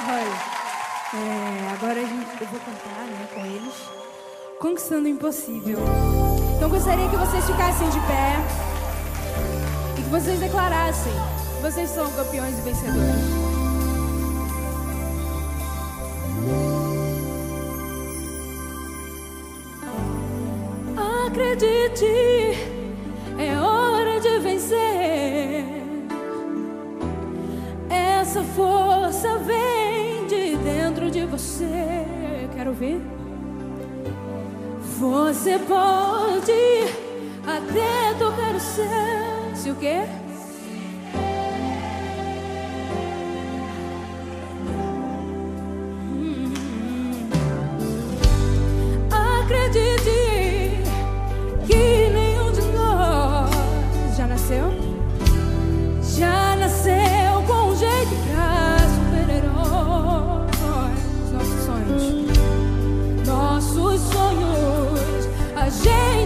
Olha, é, agora gente, eu vou cantar né, com eles, Conquistando o Impossível. Então gostaria que vocês ficassem de pé e que vocês declarassem: vocês são campeões e vencedores. acredite, é hora de vencer. Essa força vem você, quero ver. Você pode até tocar o céu. Se o quê? Hum. Acredite que nenhum de nós já nasceu. gente.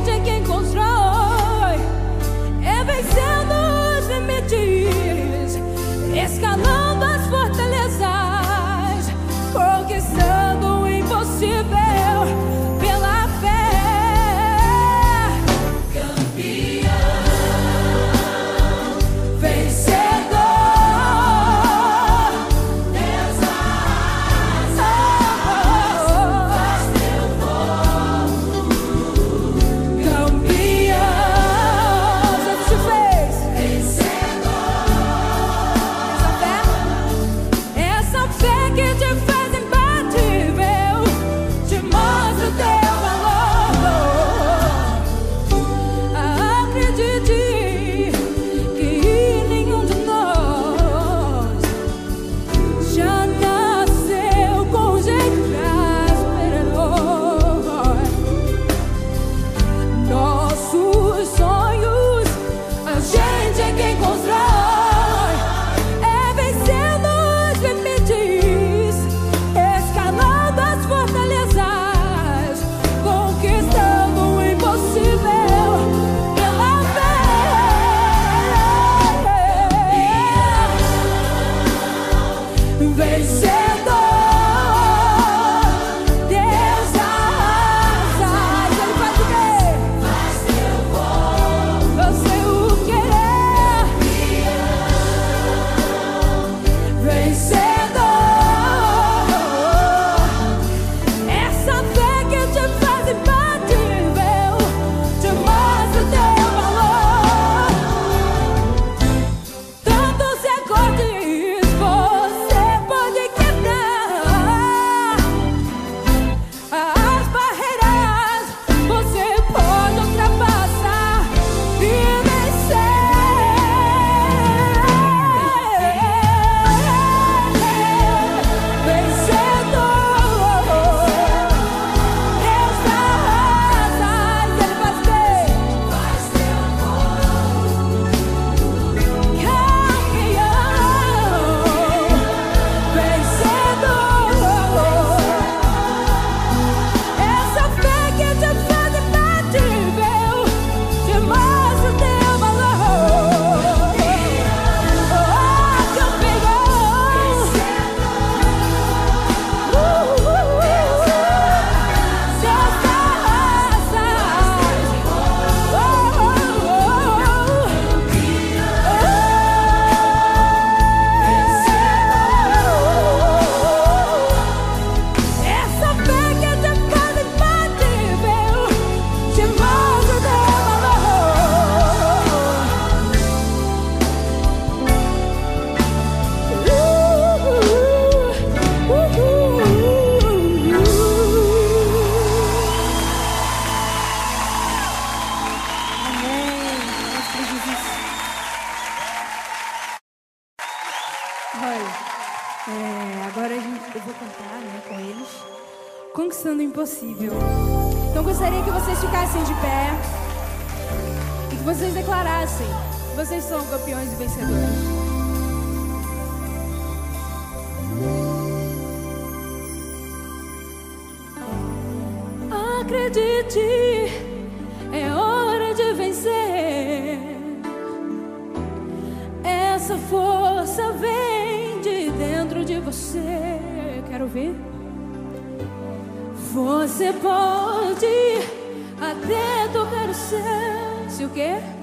vocês declarassem: vocês são campeões e vencedores. acredite, é hora de vencer. Essa força vem de dentro de você. Quero ver. Você pode até tocar o céu. o quê?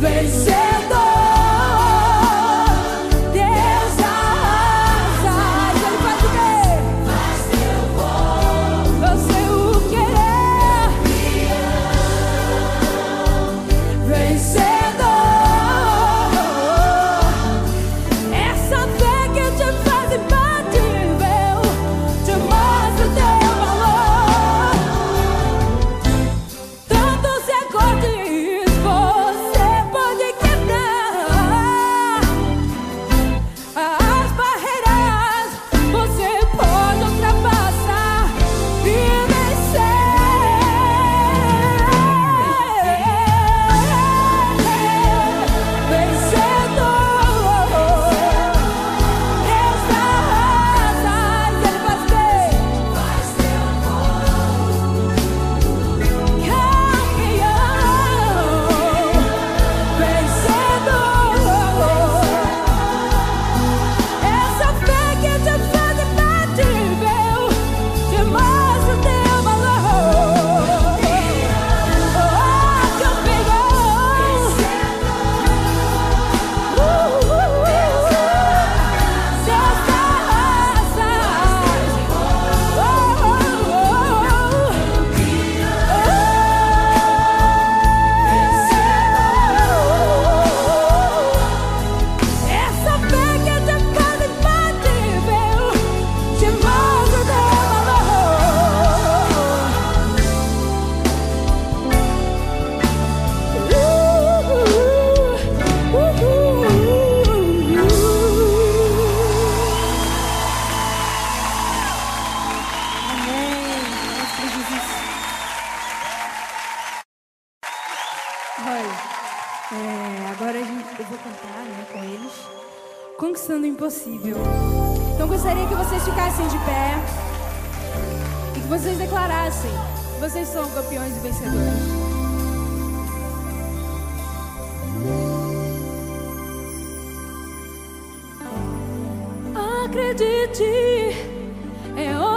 they say cantar né, com eles, Conquistando o Impossível. Então gostaria que vocês ficassem de pé e que vocês declarassem: vocês são campeões e vencedores. acredite, é hoje.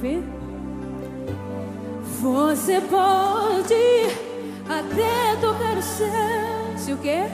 ouvir? Você pode até tocar o céu. Se o quê?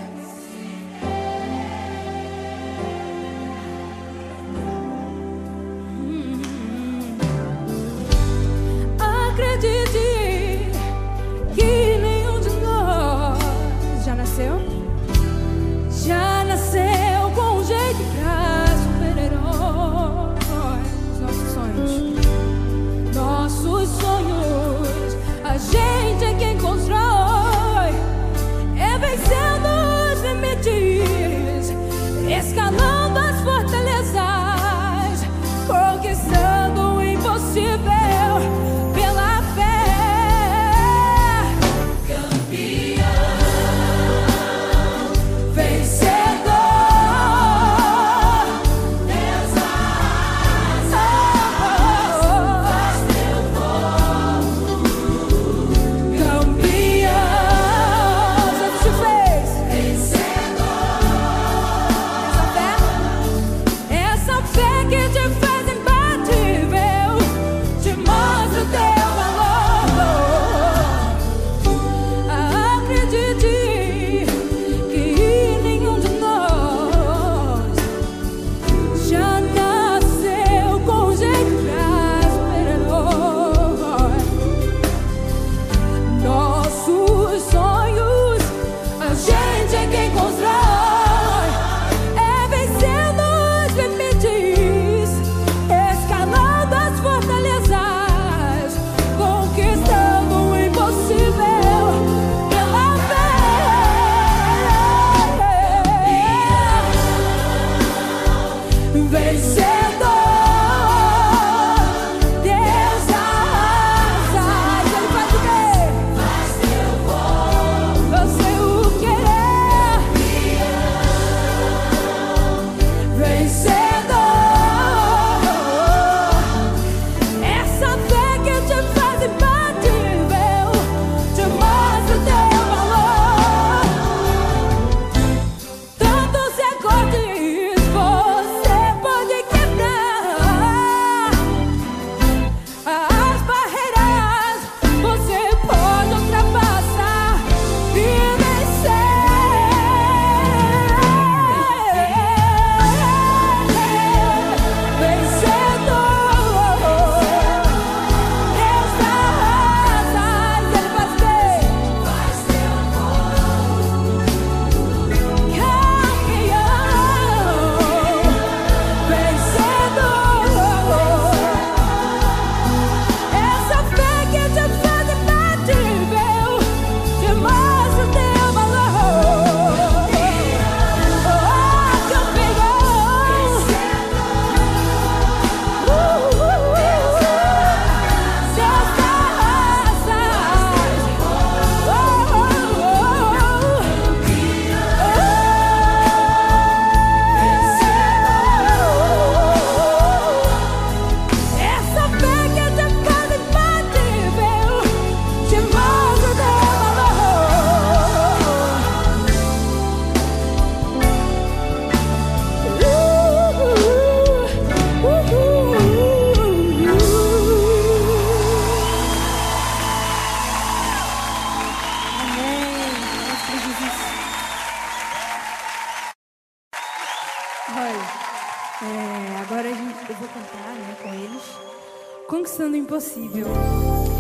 Conquistando o impossível.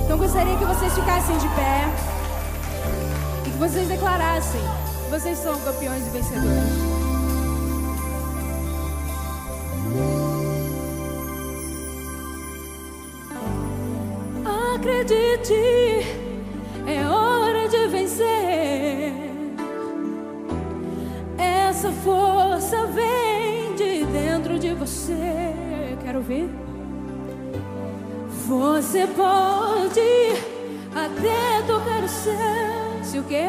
Então gostaria que vocês ficassem de pé e que vocês declarassem: vocês são campeões e vencedores. Acredite, é hora de vencer. Essa força vem de dentro de você. Quero ver. Você pode até tocar o céu. Se o quê?